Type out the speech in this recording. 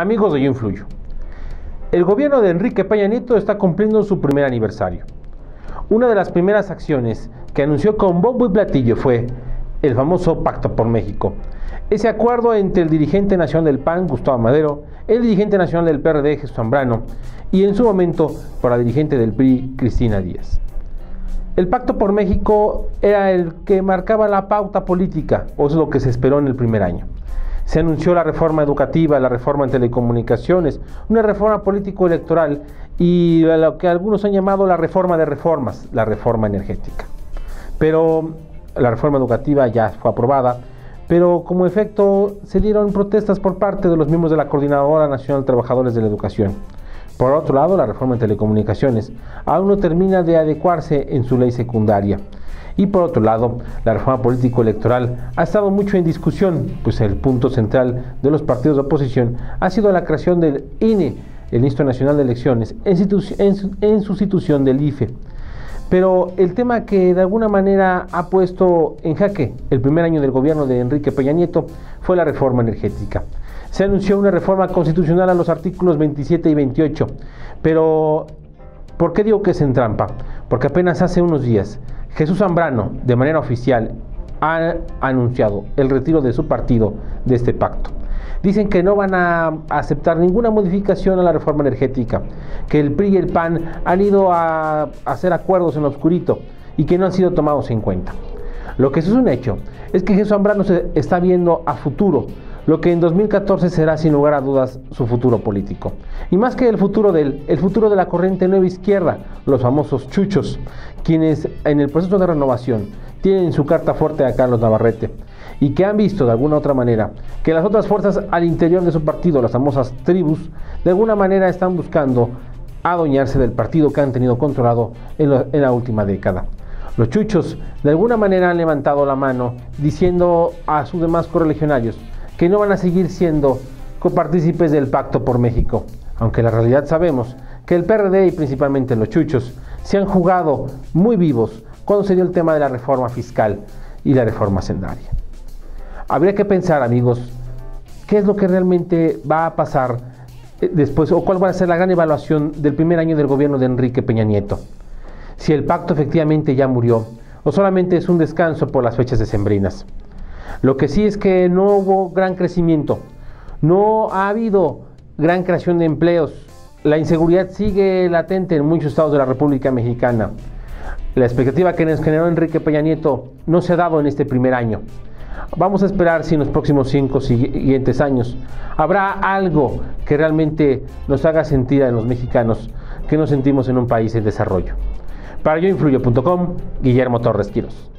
Amigos de Yo Influyo, el gobierno de Enrique Peña Nieto está cumpliendo su primer aniversario. Una de las primeras acciones que anunció con bombo y platillo fue el famoso Pacto por México. Ese acuerdo entre el dirigente nacional del PAN, Gustavo Madero, el dirigente nacional del PRD, Jesús Zambrano, y en su momento por la dirigente del PRI, Cristina Díaz. El Pacto por México era el que marcaba la pauta política, o es lo que se esperó en el primer año. Se anunció la reforma educativa, la reforma en telecomunicaciones, una reforma político-electoral y lo que algunos han llamado la reforma de reformas, la reforma energética. Pero la reforma educativa ya fue aprobada, pero como efecto se dieron protestas por parte de los miembros de la Coordinadora Nacional de Trabajadores de la Educación. Por otro lado, la reforma en telecomunicaciones aún no termina de adecuarse en su ley secundaria. Y por otro lado, la reforma político-electoral ha estado mucho en discusión, pues el punto central de los partidos de oposición ha sido la creación del INE, el Instituto Nacional de Elecciones, en, sustitución del IFE. Pero el tema que de alguna manera ha puesto en jaque el primer año del gobierno de Enrique Peña Nieto fue la reforma energética. Se anunció una reforma constitucional a los artículos 27 y 28, pero ¿por qué digo que es en trampa? Porque apenas hace unos días Jesús Zambrano, de manera oficial, ha anunciado el retiro de su partido de este pacto. Dicen que no van a aceptar ninguna modificación a la reforma energética, que el PRI y el PAN han ido a hacer acuerdos en lo oscurito y que no han sido tomados en cuenta. Lo que es un hecho es que Jesús Zambrano se está viendo a futuro lo que en 2014 será sin lugar a dudas su futuro político. Y más que el futuro de él, el futuro de la corriente nueva izquierda, los famosos chuchos, quienes en el proceso de renovación tienen su carta fuerte a Carlos Navarrete y que han visto de alguna otra manera que las otras fuerzas al interior de su partido, las famosas tribus, de alguna manera están buscando adueñarse del partido que han tenido controlado en, en la última década. Los chuchos de alguna manera han levantado la mano diciendo a sus demás correligionarios que no van a seguir siendo copartícipes del Pacto por México, aunque la realidad sabemos que el PRD y principalmente los chuchos se han jugado muy vivos cuando se dio el tema de la reforma fiscal y la reforma sendaria. Habría que pensar, amigos, qué es lo que realmente va a pasar eh, después o cuál va a ser la gran evaluación del primer año del gobierno de Enrique Peña Nieto. Si el pacto efectivamente ya murió o solamente es un descanso por las fechas decembrinas. Lo que sí es que no hubo gran crecimiento, no ha habido gran creación de empleos, la inseguridad sigue latente en muchos estados de la República Mexicana. La expectativa que nos generó Enrique Peña Nieto no se ha dado en este primer año. Vamos a esperar si en los próximos cinco siguientes años habrá algo que realmente nos haga sentir a los mexicanos que nos sentimos en un país en desarrollo. Para yoinfluyo.com, Guillermo Torres Quiros.